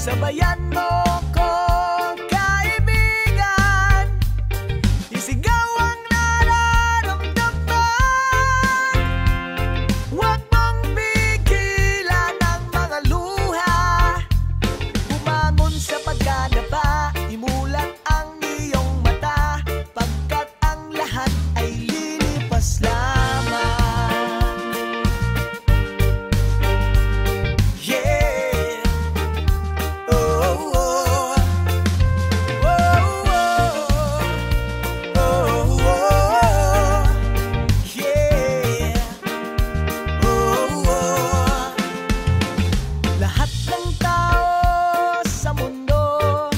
Sabayan mo. Lahat tao sa mundo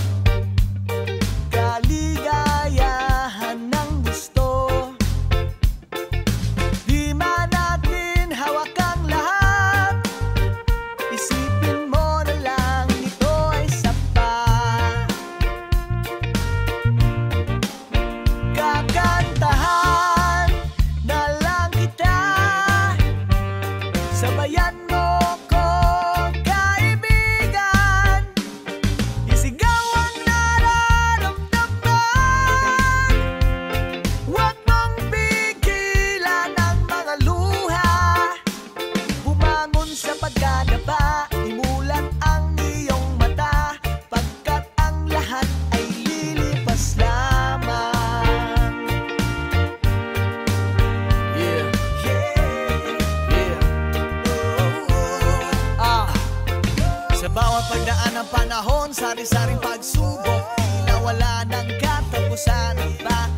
Kaligayahan ng gusto. Di man natin lahat Isipin mo na lang ito ay sapat Kakantahan na kita Sa panahon, sari-saring pagsubok. Nawala ng katapusan Bakit